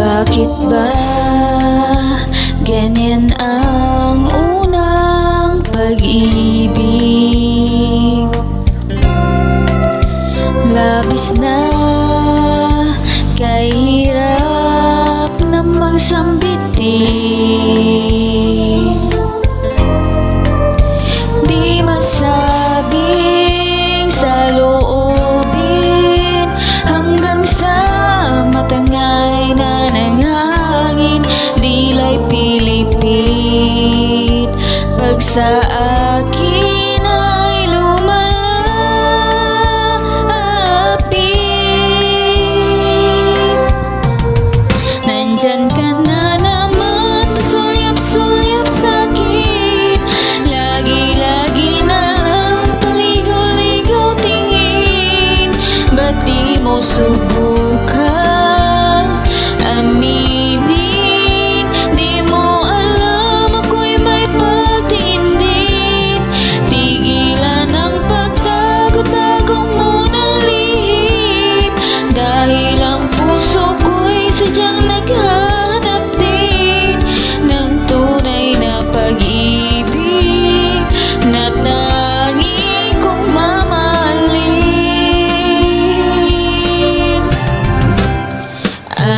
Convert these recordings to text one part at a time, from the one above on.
Bakit ba ganyan ang unang pag-ibig? Na kahirap na magsambitin Di masabing sa loobin Hanggang sa matangay na nanangin Dila'y pilipit pag saan jangan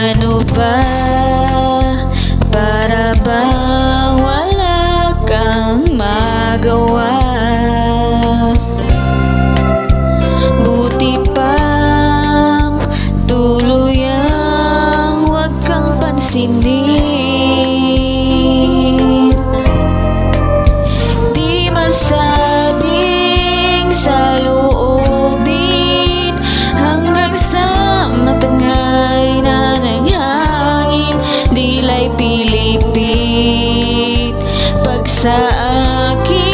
Paano ba para ba wala kang magawa? Buti tuluyang wag kang silipik pag sa akin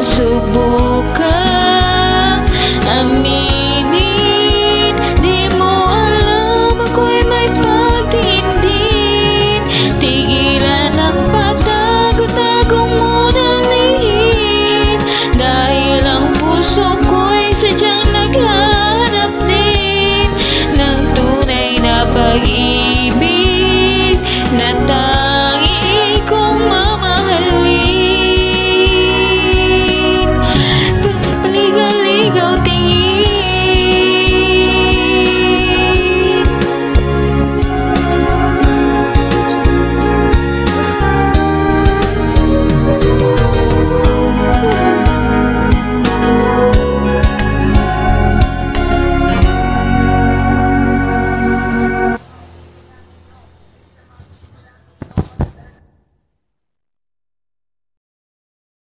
possible